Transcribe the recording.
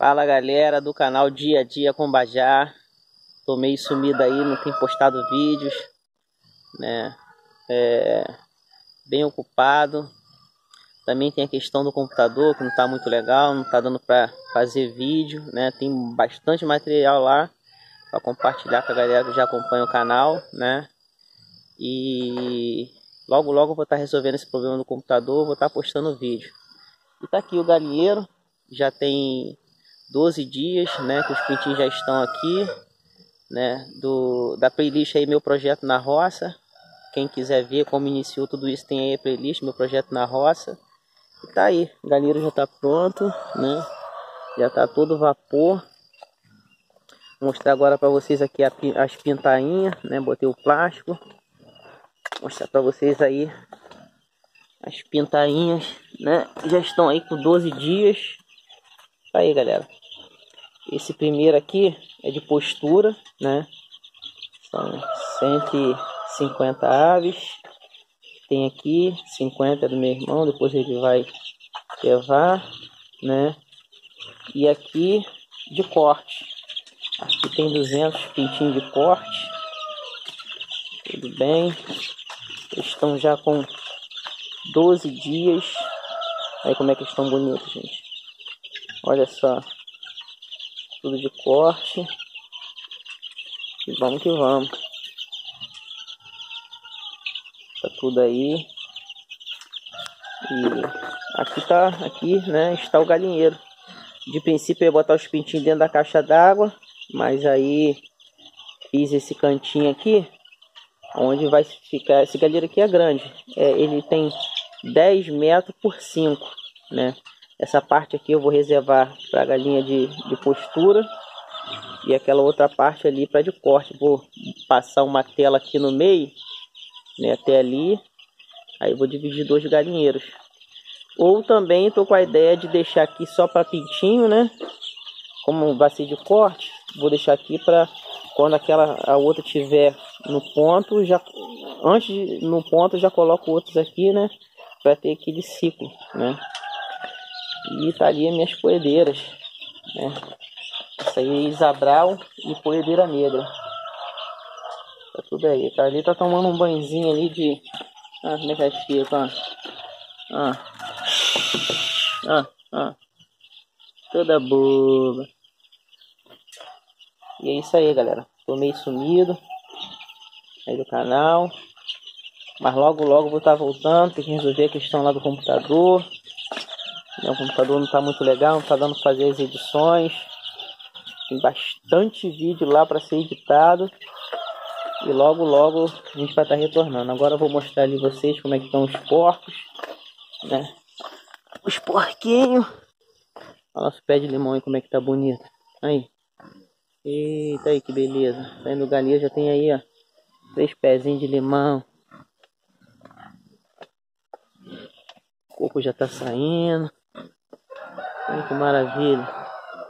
Fala galera do canal Dia a Dia com Bajá. Tô meio sumido aí, não tenho postado vídeos, né? É, bem ocupado. Também tem a questão do computador que não tá muito legal, não tá dando para fazer vídeo, né? Tem bastante material lá para compartilhar com a galera que já acompanha o canal, né? E logo logo vou estar tá resolvendo esse problema do computador, vou estar tá postando vídeo. E tá aqui o galinheiro, já tem 12 dias, né, que os pintinhos já estão aqui, né, do, da playlist aí Meu Projeto na Roça. Quem quiser ver como iniciou tudo isso, tem aí a playlist Meu Projeto na Roça. E tá aí, o galinheiro já tá pronto, né, já tá todo vapor. Vou mostrar agora para vocês aqui as pintainhas, né, botei o plástico. Vou mostrar para vocês aí as pintainhas, né, já estão aí com 12 dias. Tá aí, galera. Esse primeiro aqui é de postura, né? São 150 aves. Tem aqui 50 do meu irmão, depois ele vai levar, né? E aqui de corte. Aqui tem 200 pintinhos de corte. Tudo bem. Estão já com 12 dias. Aí como é que estão bonitos, gente. Olha só tudo de corte. E vamos que vamos. Tá tudo aí. E aqui tá, aqui, né, está o galinheiro. De princípio eu ia botar os pintinhos dentro da caixa d'água, mas aí fiz esse cantinho aqui, onde vai ficar, esse galinheiro aqui é grande. É, ele tem 10 metros por 5, né? Essa parte aqui eu vou reservar para galinha de, de postura. E aquela outra parte ali para de corte. Vou passar uma tela aqui no meio, né, até ali. Aí vou dividir dois galinheiros. Ou também estou com a ideia de deixar aqui só para pintinho, né? Como vai ser de corte, vou deixar aqui para quando aquela a outra tiver no ponto, já antes de, no ponto já coloco outros aqui, né? Para ter aquele ciclo, né? E tá ali as minhas poedeiras. Né? Essa aí é Isabral e poedeira negra. Tá tudo aí. Tá ali, tá tomando um banhozinho ali de. Ah, como é que é fica? Ah. Ah, ah. Toda boba. E é isso aí, galera. Tô meio sumido aí do canal. Mas logo, logo vou estar tá voltando. Tem que resolver a questão lá do computador. O computador não está muito legal, não está dando para fazer as edições. Tem bastante vídeo lá para ser editado. E logo, logo a gente vai estar tá retornando. Agora eu vou mostrar ali vocês como é que estão os porcos. Né? Os porquinhos. Olha nosso pé de limão aí como é que tá bonito. Aí. Eita aí que beleza. Saindo do galinha já tem aí, ó. Três pezinhos de limão. O coco já tá saindo. Olha que maravilha.